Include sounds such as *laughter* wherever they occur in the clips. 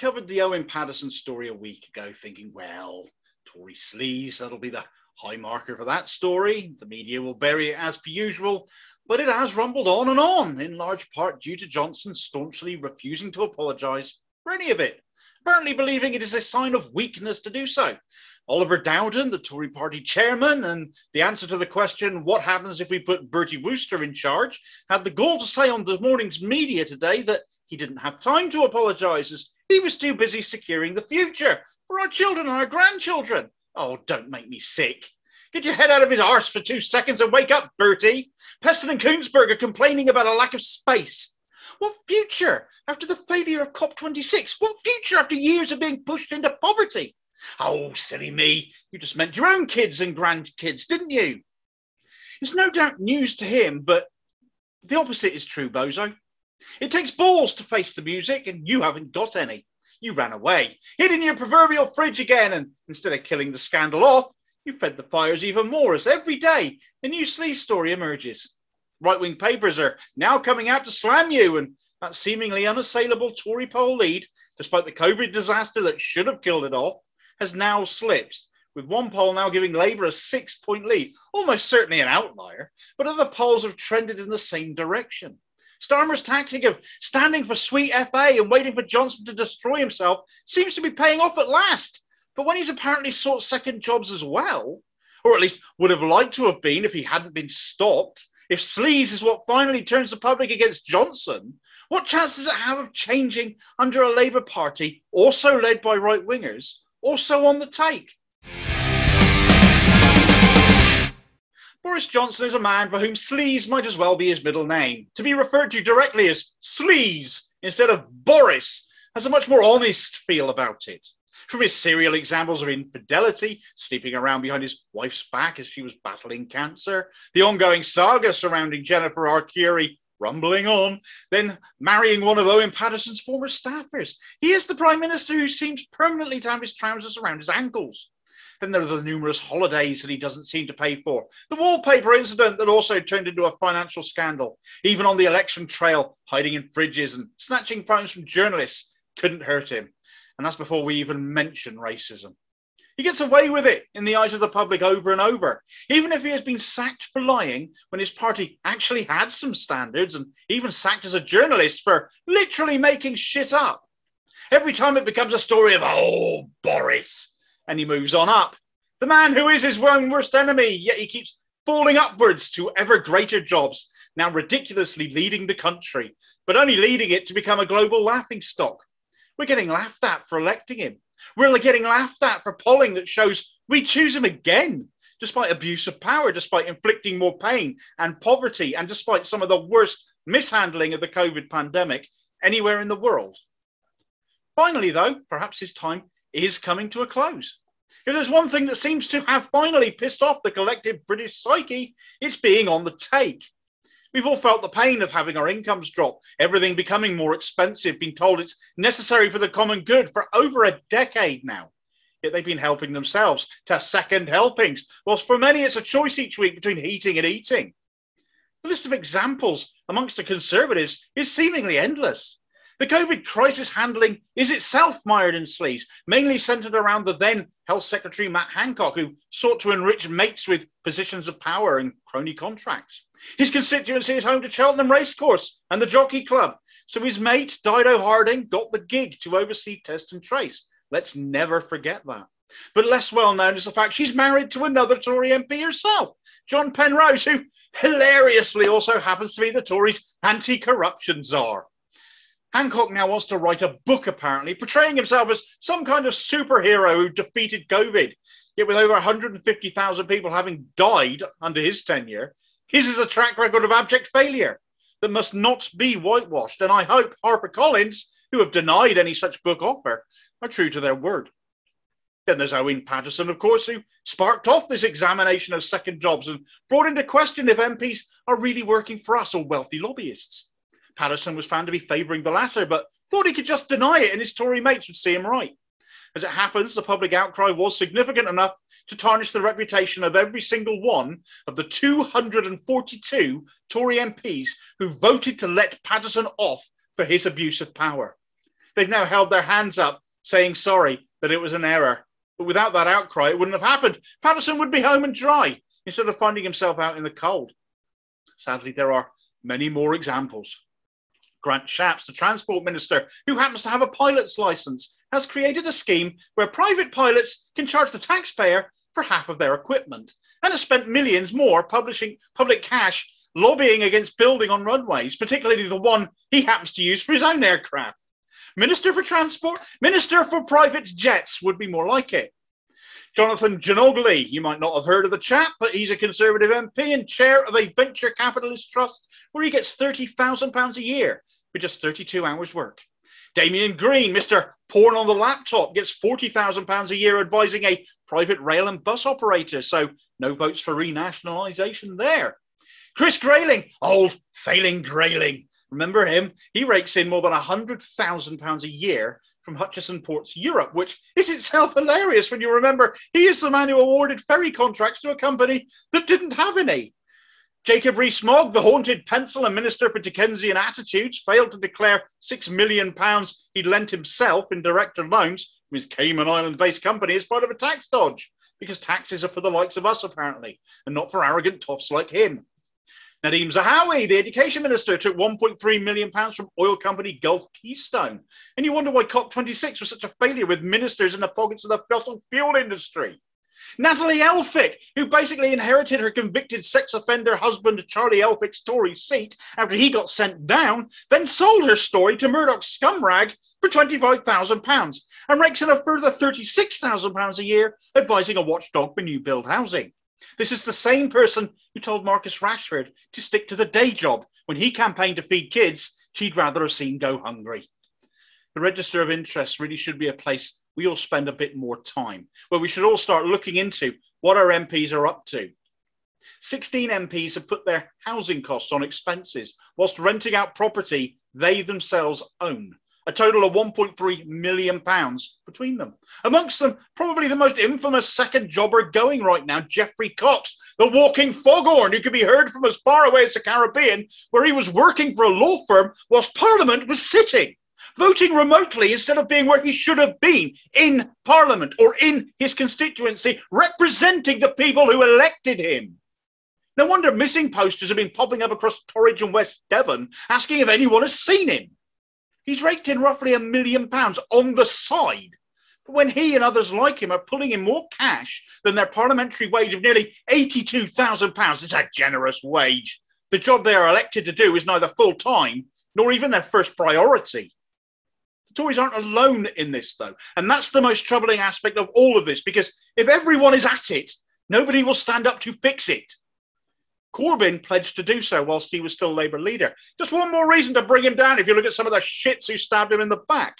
covered the Owen Paterson story a week ago, thinking, well, Tory sleaze, that'll be the high marker for that story. The media will bury it as per usual, but it has rumbled on and on, in large part due to Johnson staunchly refusing to apologise for any of it, apparently believing it is a sign of weakness to do so. Oliver Dowden, the Tory party chairman, and the answer to the question, what happens if we put Bertie Wooster in charge, had the gall to say on the morning's media today that he didn't have time to apologise as he was too busy securing the future for our children and our grandchildren. Oh, don't make me sick. Get your head out of his arse for two seconds and wake up, Bertie. Peston and Kuenssberg are complaining about a lack of space. What future after the failure of COP26? What future after years of being pushed into poverty? Oh, silly me. You just meant your own kids and grandkids, didn't you? It's no doubt news to him, but the opposite is true, Bozo. It takes balls to face the music, and you haven't got any. You ran away, hid in your proverbial fridge again, and instead of killing the scandal off, you fed the fires even more as every day a new sleaze story emerges. Right wing papers are now coming out to slam you, and that seemingly unassailable Tory poll lead, despite the COVID disaster that should have killed it off, has now slipped, with one poll now giving Labour a six point lead, almost certainly an outlier, but other polls have trended in the same direction. Starmer's tactic of standing for sweet FA and waiting for Johnson to destroy himself seems to be paying off at last. But when he's apparently sought second jobs as well, or at least would have liked to have been if he hadn't been stopped, if sleaze is what finally turns the public against Johnson, what chance does it have of changing under a Labour Party also led by right wingers, also on the take? Boris Johnson is a man for whom sleaze might as well be his middle name. To be referred to directly as sleaze instead of Boris has a much more honest feel about it. From his serial examples of infidelity, sleeping around behind his wife's back as she was battling cancer, the ongoing saga surrounding Jennifer Arcuri rumbling on, then marrying one of Owen Paterson's former staffers. He is the Prime Minister who seems permanently to have his trousers around his ankles. Then there are the numerous holidays that he doesn't seem to pay for. The wallpaper incident that also turned into a financial scandal. Even on the election trail, hiding in fridges and snatching phones from journalists couldn't hurt him. And that's before we even mention racism. He gets away with it in the eyes of the public over and over, even if he has been sacked for lying when his party actually had some standards and even sacked as a journalist for literally making shit up. Every time it becomes a story of, oh, Boris, and he moves on up. The man who is his own worst enemy, yet he keeps falling upwards to ever greater jobs, now ridiculously leading the country, but only leading it to become a global laughing stock. We're getting laughed at for electing him. We're only getting laughed at for polling that shows we choose him again, despite abuse of power, despite inflicting more pain and poverty, and despite some of the worst mishandling of the COVID pandemic anywhere in the world. Finally, though, perhaps his time is coming to a close. If there's one thing that seems to have finally pissed off the collective British psyche, it's being on the take. We've all felt the pain of having our incomes drop, everything becoming more expensive, being told it's necessary for the common good for over a decade now. Yet they've been helping themselves to second helpings, whilst for many it's a choice each week between heating and eating. The list of examples amongst the Conservatives is seemingly endless. The COVID crisis handling is itself mired in sleaze, mainly centered around the then Health Secretary Matt Hancock, who sought to enrich mates with positions of power and crony contracts. His constituency is home to Cheltenham Racecourse and the Jockey Club, so his mate Dido Harding got the gig to oversee test and trace. Let's never forget that. But less well known is the fact she's married to another Tory MP herself, John Penrose, who hilariously also happens to be the Tories' anti corruption czar. Hancock now wants to write a book, apparently, portraying himself as some kind of superhero who defeated COVID. Yet, with over 150,000 people having died under his tenure, his is a track record of abject failure that must not be whitewashed. And I hope HarperCollins, who have denied any such book offer, are true to their word. Then there's Owen Paterson, of course, who sparked off this examination of second jobs and brought into question if MPs are really working for us or wealthy lobbyists. Paterson was found to be favouring the latter, but thought he could just deny it and his Tory mates would see him right. As it happens, the public outcry was significant enough to tarnish the reputation of every single one of the 242 Tory MPs who voted to let Paterson off for his abuse of power. They've now held their hands up, saying sorry that it was an error. But without that outcry, it wouldn't have happened. Paterson would be home and dry instead of finding himself out in the cold. Sadly, there are many more examples. Grant Shapps, the transport minister, who happens to have a pilot's license, has created a scheme where private pilots can charge the taxpayer for half of their equipment and has spent millions more publishing public cash lobbying against building on runways, particularly the one he happens to use for his own aircraft. Minister for Transport, Minister for Private Jets would be more like it. Jonathan Djanogly, you might not have heard of the chap, but he's a Conservative MP and chair of a venture capitalist trust where he gets £30,000 a year for just 32 hours work. Damian Green, Mr. Porn on the Laptop, gets £40,000 a year advising a private rail and bus operator, so no votes for renationalisation there. Chris Grayling, old failing Grayling, remember him? He rakes in more than £100,000 a year from Hutchison Ports Europe, which is itself hilarious when you remember he is the man who awarded ferry contracts to a company that didn't have any. Jacob Rees-Mogg, the haunted pencil and Minister for Dickensian Attitudes, failed to declare £6 million he'd lent himself in director loans from his Cayman Island-based company as part of a tax dodge, because taxes are for the likes of us, apparently, and not for arrogant toffs like him. Nadhim Zahawi, the education minister, took 1.3 million pounds from oil company Gulf Keystone. And you wonder why COP26 was such a failure with ministers in the pockets of the fossil fuel industry. Natalie Elphicke, who basically inherited her convicted sex offender husband Charlie Elphicke's Tory seat after he got sent down, then sold her story to Murdoch's scumrag for £25,000 and rakes in a further £36,000 a year advising a watchdog for new build housing. This is the same person who told Marcus Rashford to stick to the day job when he campaigned to feed kids she'd rather have seen go hungry. The register of interests really should be a place we all spend a bit more time, where we should all start looking into what our MPs are up to. 16 MPs have put their housing costs on expenses whilst renting out property they themselves own a total of 1.3 million pounds between them. Amongst them, probably the most infamous second jobber going right now, Geoffrey Cox, the walking foghorn who could be heard from as far away as the Caribbean, where he was working for a law firm whilst Parliament was sitting, voting remotely instead of being where he should have been in Parliament or in his constituency, representing the people who elected him. No wonder missing posters have been popping up across Torridge and West Devon asking if anyone has seen him. He's raked in roughly a million pounds on the side. But when he and others like him are pulling in more cash than their parliamentary wage of nearly £82,000, it's a generous wage. The job they are elected to do is neither full time nor even their first priority. The Tories aren't alone in this, though. And that's the most troubling aspect of all of this, because if everyone is at it, nobody will stand up to fix it. Corbyn pledged to do so whilst he was still Labour leader. Just one more reason to bring him down if you look at some of the shits who stabbed him in the back.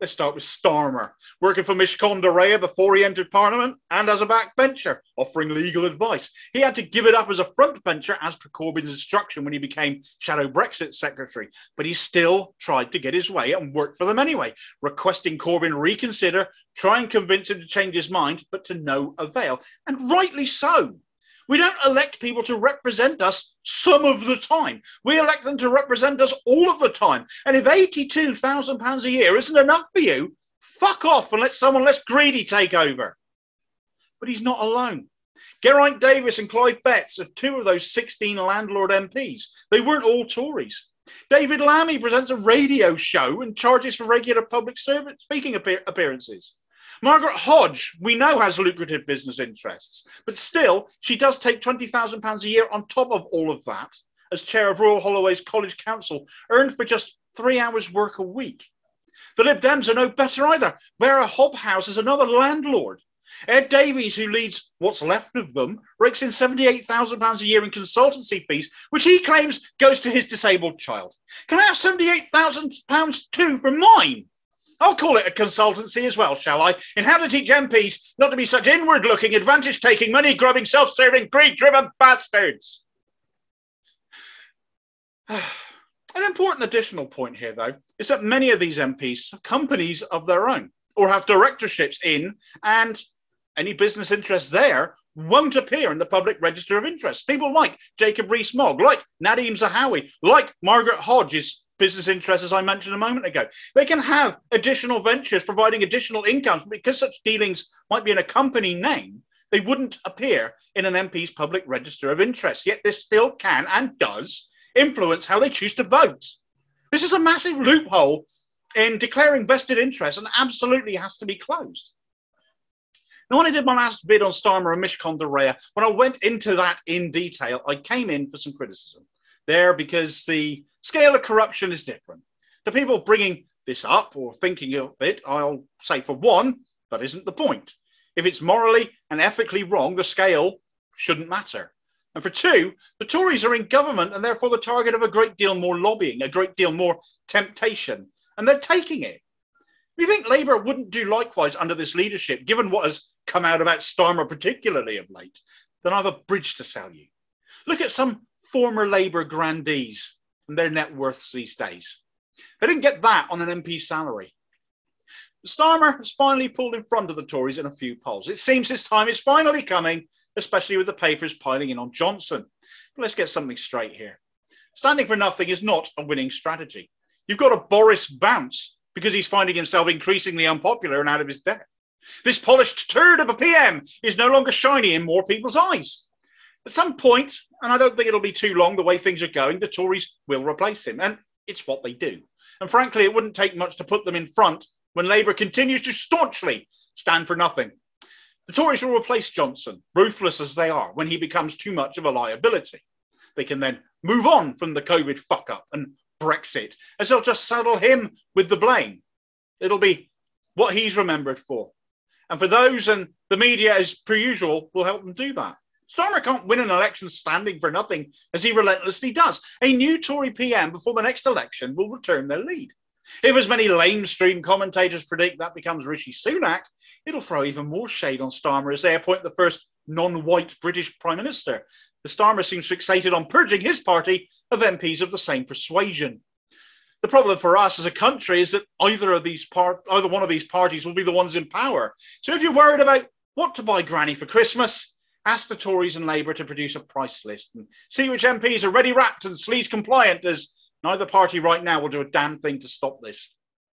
Let's start with Starmer, working for Mishcon de before he entered Parliament and as a backbencher, offering legal advice. He had to give it up as a frontbencher as per Corbyn's instruction when he became Shadow Brexit Secretary, but he still tried to get his way and worked for them anyway, requesting Corbyn reconsider, try and convince him to change his mind, but to no avail. And rightly so. We don't elect people to represent us some of the time. We elect them to represent us all of the time. And if £82,000 a year isn't enough for you, fuck off and let someone less greedy take over. But he's not alone. Geraint Davies and Clive Betts are two of those 16 landlord MPs. They weren't all Tories. David Lammy presents a radio show and charges for regular public service speaking appearances. Margaret Hodge, we know, has lucrative business interests, but still, she does take £20,000 a year on top of all of that as chair of Royal Holloway's College Council, earned for just three hours' work a week. The Lib Dems are no better either. Vera Hobhouse is another landlord. Ed Davies, who leads what's left of them, rakes in £78,000 a year in consultancy fees, which he claims goes to his disabled child. Can I have £78,000 too for mine? I'll call it a consultancy as well, shall I? In how to teach MPs not to be such inward looking, advantage taking, money grubbing, self serving, greed driven bastards. *sighs* An important additional point here, though, is that many of these MPs have companies of their own or have directorships in, and any business interests there won't appear in the public register of interest. People like Jacob Rees-Mogg, like Nadhim Zahawi, like Margaret Hodge's business interests, as I mentioned a moment ago. They can have additional ventures providing additional income because such dealings might be in a company name. They wouldn't appear in an MP's public register of interest, yet this still can and does influence how they choose to vote. This is a massive loophole in declaring vested interests and absolutely has to be closed. Now, when I did my last bid on Starmer and Mishcon de when I went into that in detail, I came in for some criticism there because the scale of corruption is different. The people bringing this up or thinking of it, I'll say for one, that isn't the point. If it's morally and ethically wrong, the scale shouldn't matter. And for two, the Tories are in government and therefore the target of a great deal more lobbying, a great deal more temptation, and they're taking it. We think Labour wouldn't do likewise under this leadership, given what has come out about Starmer, particularly of late, then I have a bridge to sell you. Look at some former Labour grandees and their net worths these days. They didn't get that on an MP salary. Starmer has finally pulled in front of the Tories in a few polls. It seems his time is finally coming, especially with the papers piling in on Johnson. But let's get something straight here. Standing for nothing is not a winning strategy. You've got a Boris bounce because he's finding himself increasingly unpopular and out of his depth. This polished turd of a PM is no longer shiny in more people's eyes. At some point, and I don't think it'll be too long the way things are going, the Tories will replace him. And it's what they do. And frankly, it wouldn't take much to put them in front when Labour continues to staunchly stand for nothing. The Tories will replace Johnson, ruthless as they are, when he becomes too much of a liability. They can then move on from the COVID fuck up and Brexit, as they'll just saddle him with the blame. It'll be what he's remembered for. And for those and the media, as per usual, will help them do that. Starmer can't win an election standing for nothing, as he relentlessly does. A new Tory PM before the next election will return their lead. If as many lamestream commentators predict that becomes Rishi Sunak, it'll throw even more shade on Starmer as they appoint the first non-white British Prime Minister. The Starmer seems fixated on purging his party of MPs of the same persuasion. The problem for us as a country is that either of these either one of these parties will be the ones in power. So if you're worried about what to buy Granny for Christmas, ask the Tories and Labour to produce a price list and see which MPs are ready wrapped and sleaze compliant, as neither party right now will do a damn thing to stop this.